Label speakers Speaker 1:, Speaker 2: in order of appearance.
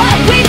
Speaker 1: what? We